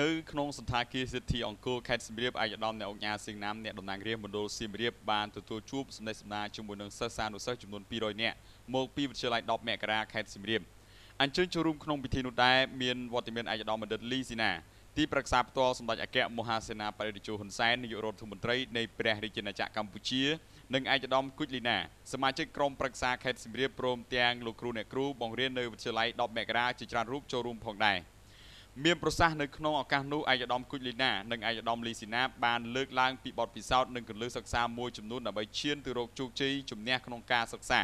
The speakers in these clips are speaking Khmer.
នៅក្នុងសន្តាគារសិទ្ធិអង្គរខេត្តសៀមរាបឯកឧត្តមអ្នកអង្គការសៀងណាមអ្នកតំណាងរាស្ត្រមណ្ឌលសៀមរាបបានទទួលជួបសម្ដេចសម្ដាជាមួយនឹងសិស្សានុសិស្សចំនួន200នាក់មកពីវិទ្យាល័យ10មករាខេត្តសៀមរាបអញ្ជើញចូលរួមក្នុងពិធីនោះដែរមានវត្តមានឯកឧត្តមបណ្ឌិតលីស៊ីណាទីប្រឹក្សាផ្ទាល់សម្ដេចអគ្គមហាសេនាបតីតេជោហ៊ុនសែននាយករដ្ឋមន្ត្រីនៃព្រះរាជាណាចក្រកម្ពុជានិងឯកឧត្តមគុជលីណាសមាជិកក្រុមប្រឹក្សាខេត្តសៀមរាបព្រមទាំងលោកគ្រូអ្នកគ្រូបង្រៀននៅវិទ្យាល័យ10មករាជាច្រើនរូបចូលរួមផងដែរ។ មានប្រសាសន៍នៅក្នុងឱកាសនោះឯកឧត្តមគុជលីណានិងឯកឧត្តមលីស៊ីណាបានលើកឡើងពីបទពិសោធន៍និងកលឹះសិក្សាមួយចំនួនដើម្បីឈានទៅរកជោគជ័យជំនះក្នុងការសិក្សា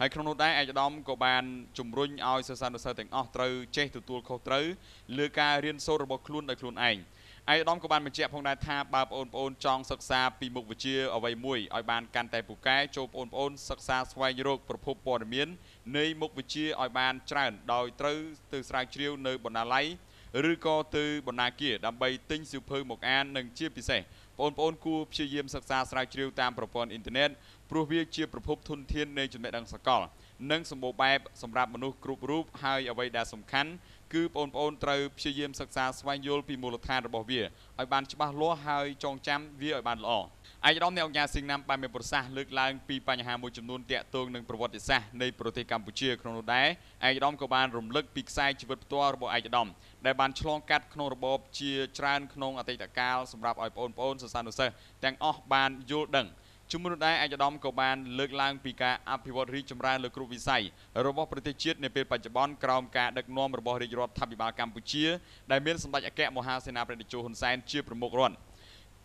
ហើយក្នុងនោះដែរឯកឧត្តមក៏បានជំរុញឲ្យសិស្សានុសិស្សទាំងអស់ត្រូវចេះទទួលខុសត្រូវលើការរៀនសូត្ររបស់ខ្លួនដោយខ្លួនឯងឯកឧត្តមក៏បានបញ្ជាក់ផងដែរថាបើបងប្អូនចង់សិក្សាពីមុខវិជ្ជាអ្វីមួយឲ្យបានកាន់តែពូកែចូលបងប្អូនសិក្សាស្វែងរកប្រភពព័ត៌មាននៃមុខវិជ្ជាឲ្យបានច្រើនដោយត្រូវទៅស្រាវជ្រាវនៅបណ្ណាល័យ ឬក៏ទៅបណ្ណាគារដើម្បីទិញសៀវភៅមកអាននិងជាពិសេសបងប្អូនគួរព្យាយាមសិក្សាស្រាវជ្រាវតាមប្រព័ន្ធអ៊ីនធឺណិតព្រោះវាជាប្រភពធនធាននៃចំណេះដឹងសកល និងសម្បូរបែបសម្រាប់មនុស្សគ្រប់រូបហើយអ្វីដែលសំខាន់គឺបងប្អូនត្រូវព្យាយាមសិក្សាស្វែងយល់ពីមូលដ្ឋានរបស់វាឲ្យបានច្បាស់លាស់ហើយចងចាំវាឲ្យបានល្អ ឯកឧត្តមអ្នកអង្គការសិង្ហណាំបានមានប្រសាសន៍លើកឡើងពីបញ្ហាមួយចំនួនទាក់ទងនឹងប្រវត្តិសាស្ត្រនៃប្រទេសកម្ពុជាក្នុងនោះដែរឯកឧត្តមក៏បានរំលឹកពីខ្សែជីវិតផ្ទាល់របស់ឯកឧត្តមដែលបានឆ្លងកាត់ក្នុងរបបជាច្រើនក្នុងអតីតកាលសម្រាប់ឲ្យបងប្អូនសិស្សានុសិស្សទាំងអស់បានយល់ដឹងជំនួសដែរឯកឧត្តមក៏បានលើកឡើងពីការអភិវឌ្ឍរីកចម្រើនលើគ្រប់វិស័យរបស់ប្រទេសជាតិនាពេលបច្ចុប្បន្នក្រោមការដឹកនាំរបស់រាជរដ្ឋាភិបាលកម្ពុជាដែលមានសម្ដេចអគ្គមហាសេនាបតីតេជោហ៊ុនសែនជាប្រមុខរដ្ឋ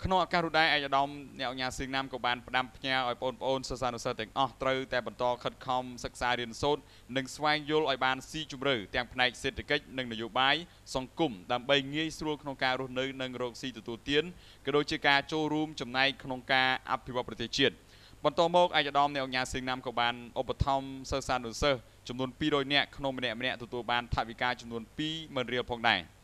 ក្នុងឱកាសនោះដែរឯកឧត្តមអ្នកអញ្ញាសៀងណាមក៏បានផ្ដាំផ្ញើឲ្យបងប្អូនសិស្សានុសិស្សទាំងអស់ត្រូវតែបន្តខិតខំសិក្សារៀនសូត្រនិងស្វែងយល់ឲ្យបានស៊ីជម្រៅទាំងផ្នែកសេដ្ឋកិច្ចនិងនយោបាយសង្គមដើម្បីងាយស្រួលក្នុងការរស់នៅនិងរកស៊ីទទួលទានក៏ដូចជាការចូលរួមចំណែកក្នុងការអភិវឌ្ឍប្រទេសជាតិបន្តមកឯកឧត្តមអ្នកអញ្ញាសៀងណាមក៏បានឧបត្ថម្ភសិស្សានុសិស្សចំនួន200នាក់ក្នុងម្នាក់ម្នាក់ទទួលបានថវិកាចំនួន20000រៀលផងដែរ។